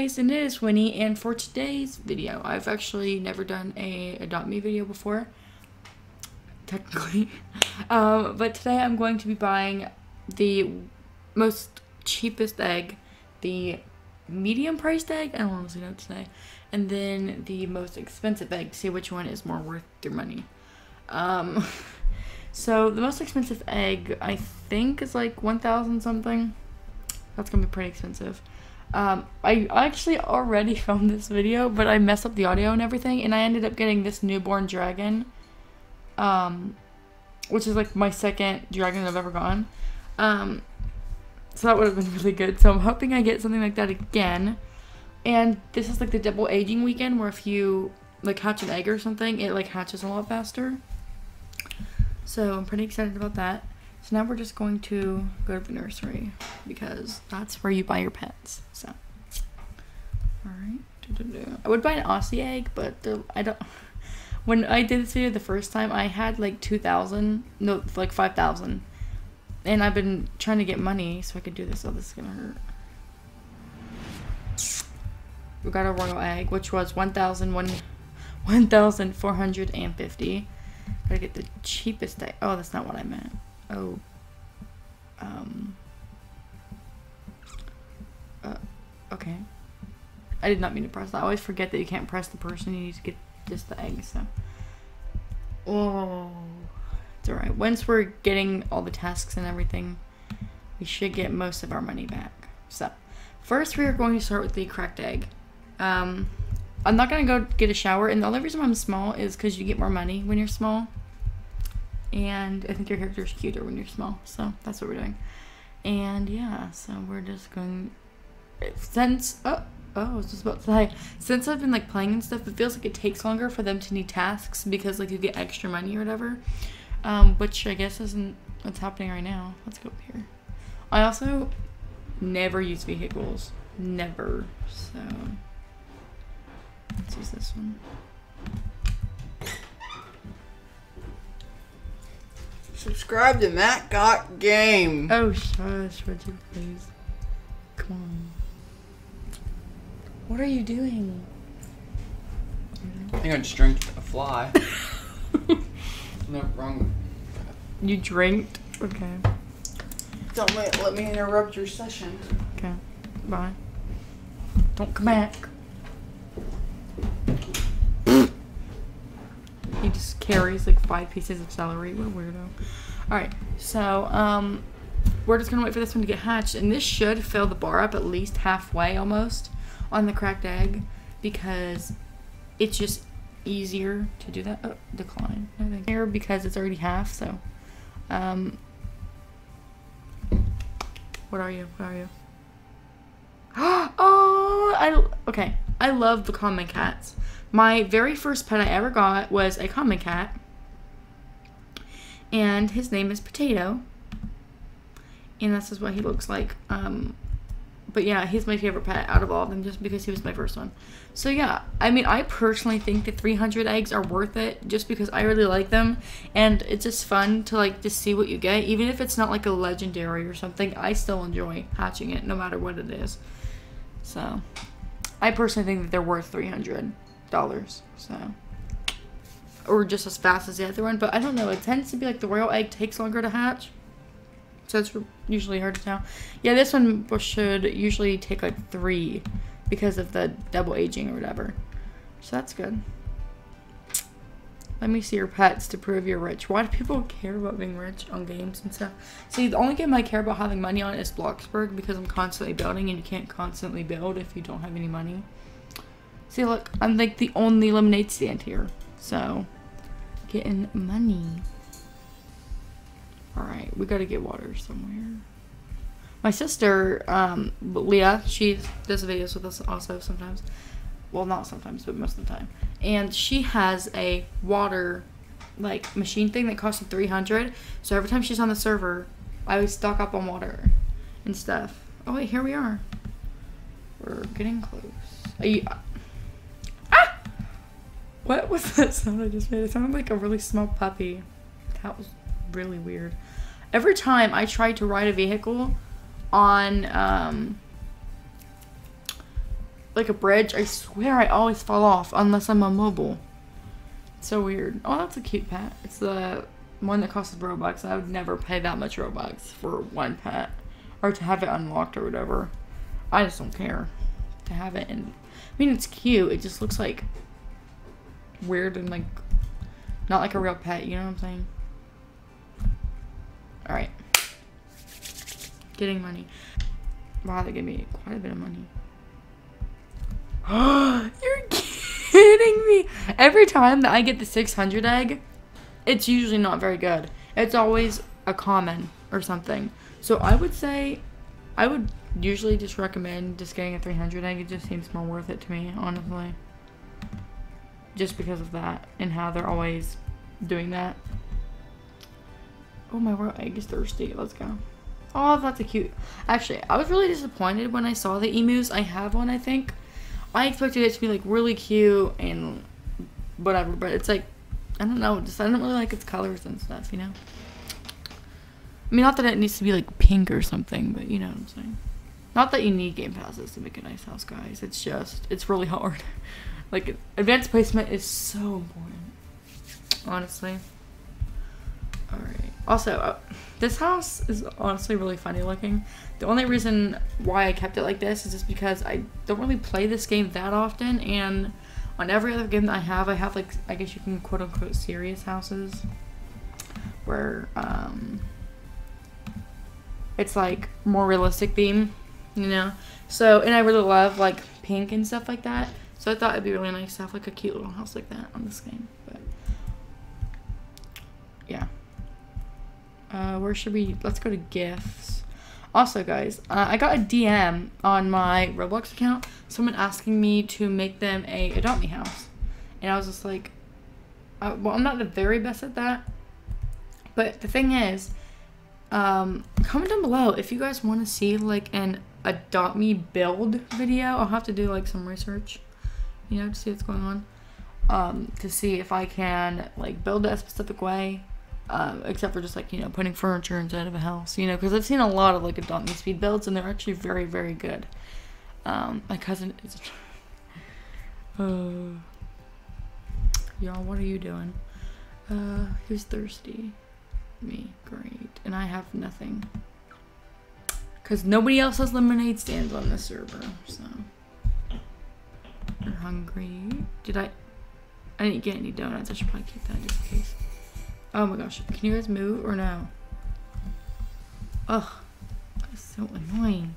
guys, and it is Winnie, and for today's video, I've actually never done a Adopt Me video before, technically, um, but today I'm going to be buying the most cheapest egg, the medium priced egg, I don't honestly know today, and then the most expensive egg, to see which one is more worth your money. Um, so the most expensive egg, I think, is like 1,000 something. That's gonna be pretty expensive. Um, I actually already filmed this video, but I messed up the audio and everything, and I ended up getting this newborn dragon, um, which is like my second dragon I've ever gotten. Um, so that would have been really good. So I'm hoping I get something like that again. And this is like the double aging weekend where if you like hatch an egg or something, it like hatches a lot faster. So I'm pretty excited about that. So now we're just going to go to the nursery because that's where you buy your pets. So, all right. I would buy an Aussie egg, but I don't. When I did this video the first time, I had like 2,000, no, like 5,000. And I've been trying to get money so I could do this. Oh, this is gonna hurt. We got a royal egg, which was 1,000, 1,450. Gotta get the cheapest egg. Oh, that's not what I meant. Oh. Um. Uh, okay. I did not mean to press that. I always forget that you can't press the person. You need to get just the egg, so. Oh. It's alright. Once we're getting all the tasks and everything, we should get most of our money back. So, first we are going to start with the cracked egg. Um, I'm not going to go get a shower, and the only reason I'm small is because you get more money when you're small and I think your character is cuter when you're small. So that's what we're doing. And yeah, so we're just going. Since oh oh, I was just about to say since I've been like playing and stuff, it feels like it takes longer for them to need tasks because like you get extra money or whatever. Um, which I guess isn't what's happening right now. Let's go up here. I also never use vehicles. Never. So let's use this one. Subscribe to Matt Got Game. Oh, shush, Richard, please. Come on. What are you doing? I think I just drank a fly. no, wrong. You drank? Okay. Don't let, let me interrupt your session. Okay. Bye. Don't come back. He just carries like five pieces of celery. What a weirdo. Alright, so um, we're just gonna wait for this one to get hatched, and this should fill the bar up at least halfway almost on the cracked egg because it's just easier to do that. Oh, decline. I think here because it's already half. So, um, what are you? What are you? oh, I okay. I love the common cats. My very first pet I ever got was a common cat. And his name is Potato. And this is what he looks like. Um, but yeah, he's my favorite pet out of all of them just because he was my first one. So yeah, I mean, I personally think the 300 eggs are worth it just because I really like them. And it's just fun to like just see what you get. Even if it's not like a legendary or something, I still enjoy hatching it no matter what it is. So I personally think that they're worth 300 dollars. So, or just as fast as the other one. But I don't know. It tends to be like the royal egg takes longer to hatch. So it's usually hard to tell. Yeah, this one should usually take like three because of the double aging or whatever. So that's good. Let me see your pets to prove you're rich. Why do people care about being rich on games and stuff? See, the only game I care about having money on is Bloxburg because I'm constantly building and you can't constantly build if you don't have any money. See, look, I'm like the only lemonade stand here. So, getting money. Alright, we gotta get water somewhere. My sister, um, Leah, she does videos with us also sometimes. Well, not sometimes, but most of the time. And she has a water, like, machine thing that costs 300 So every time she's on the server, I always stock up on water and stuff. Oh, wait, here we are. We're getting close. Are you, what was that sound I just made? It sounded like a really small puppy. That was really weird. Every time I try to ride a vehicle on um, like a bridge, I swear I always fall off unless I'm on mobile. So weird. Oh, that's a cute pet. It's the one that costs Robux. I would never pay that much Robux for one pet. Or to have it unlocked or whatever. I just don't care to have it. And I mean, it's cute. It just looks like weird and like not like a real pet. You know what I'm saying? All right. Getting money. Wow, they gave me quite a bit of money. You're kidding me. Every time that I get the 600 egg, it's usually not very good. It's always a common or something. So I would say, I would usually just recommend just getting a 300 egg. It just seems more worth it to me, honestly. Just because of that and how they're always doing that. Oh, my royal egg is thirsty. Let's go. Oh, that's a cute. Actually, I was really disappointed when I saw the emus. I have one, I think. I expected it to be like really cute and whatever, but it's like I don't know, just I don't really like its colors and stuff, you know. I mean, not that it needs to be like pink or something, but you know what I'm saying. Not that you need game passes to make a nice house, guys. It's just it's really hard. like advanced placement is so important, honestly. All right. Also, uh, this house is honestly really funny looking. The only reason why I kept it like this is just because I don't really play this game that often, and on every other game that I have, I have like I guess you can quote unquote serious houses, where um, it's like more realistic theme, you know. So and I really love like pink and stuff like that. So I thought it'd be really nice to have like a cute little house like that on this game. But yeah. Uh, where should we? Let's go to gifts. Also, guys, uh, I got a DM on my Roblox account. Someone asking me to make them a Adopt Me house, and I was just like, uh, well, I'm not the very best at that. But the thing is, um, comment down below if you guys want to see like an Adopt Me build video. I'll have to do like some research, you know, to see what's going on. Um, to see if I can like build a specific way um, except for just like you know putting furniture inside of a house you know because i've seen a lot of like Adopt speed builds and they're actually very very good. Um, my cousin is uh, y'all what are you doing? Uh who's thirsty. Me great. And i have nothing. Because nobody else has lemonade stands on this server so hungry did i i didn't get any donuts i should probably keep that just in case Oh my gosh. Can you guys move or no? Ugh. That's so annoying.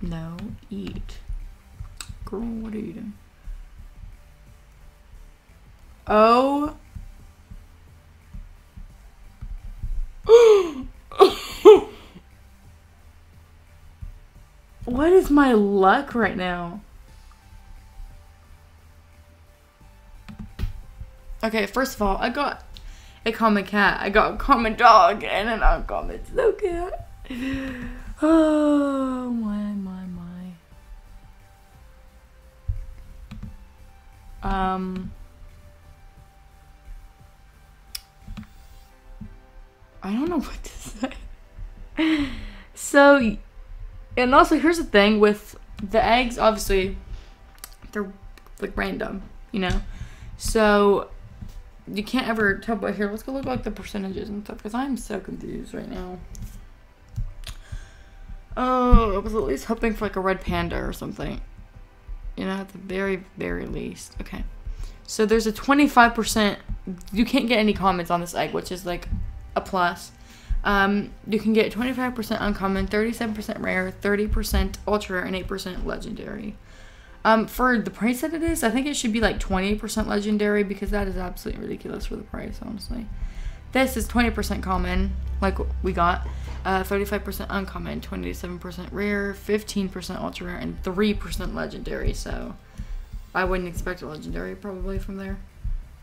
No. Eat. Girl, what are you doing? Oh. what is my luck right now? Okay, first of all, I got a common cat, I got a common dog, and an uncommon snow cat. Oh my my my. Um. I don't know what to say. so, and also here's the thing with the eggs. Obviously, they're like random, you know. So you can't ever tell. But here, let's go look like the percentages and stuff because I'm so confused right now. Oh, I was at least hoping for like a red panda or something. You know, at the very, very least. Okay. So there's a 25%. You can't get any comments on this egg, which is like a plus. Um, you can get 25% uncommon, 37% rare, 30% ultra rare, and 8% legendary. Um, for the price that it is, I think it should be like 20% legendary because that is absolutely ridiculous for the price, honestly. This is 20% common, like we got. Uh, 35% uncommon, 27% rare, 15% ultra rare, and 3% legendary. So I wouldn't expect a legendary probably from there.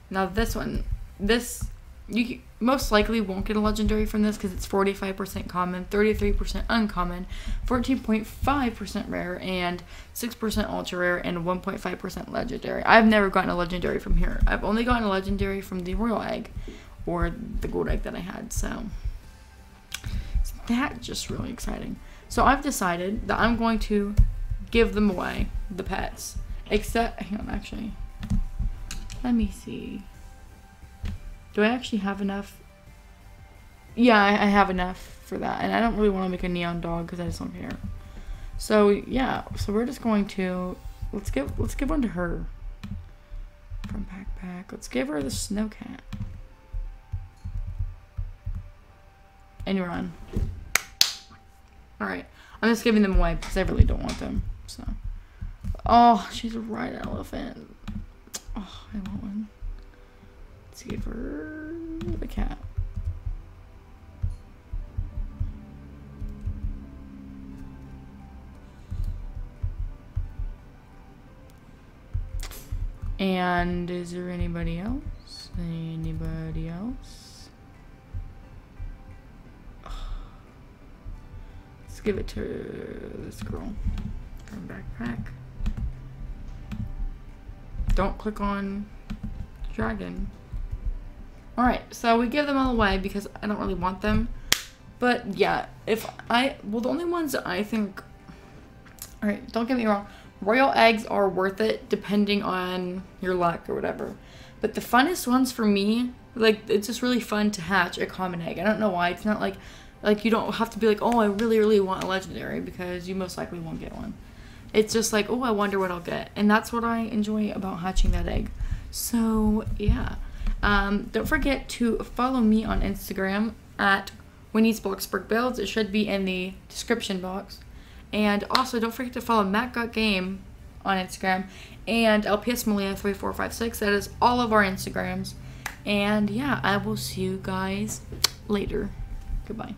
Now this one, this you most likely won't get a legendary from this because it's 45% common, 33% uncommon, 14.5% rare, and 6% ultra rare, and 1.5% legendary. I've never gotten a legendary from here. I've only gotten a legendary from the royal egg or the gold egg that I had. So, so that's just really exciting. So I've decided that I'm going to give them away, the pets. Except, hang on, actually. Let me see. Do I actually have enough? Yeah, I, have enough for that. And I don't really want to make a neon dog because I just don't care. So, yeah. So we're just going to... Let's give, let's give one to her. From backpack. Let's give her the snow cat. And you're on. Alright. I'm just giving them away because I really don't want them. So. Oh, she's a right elephant. Oh, I want one. Let's her the cat. And is there anybody else? Anybody else? Let's give it to this girl from backpack. Don't click on dragon. Alright, so we give them all away because I don't really want them. But yeah, if I, well the only ones I think, alright, don't get me wrong, royal eggs are worth it depending on your luck or whatever. But the funnest ones for me, like it's just really fun to hatch a common egg. I don't know why, it's not like, like you don't have to be like, oh I really really want a legendary because you most likely won't get one. It's just like, oh I wonder what I'll get. And that's what I enjoy about hatching that egg. So yeah. Um, don't forget to follow me on Instagram at Winnie's Bloxburg Builds. It should be in the description box. And also, don't forget to follow Matt Got Game on Instagram and LPS Maleah 3456. That is all of our Instagrams. And yeah, I will see you guys later. Goodbye.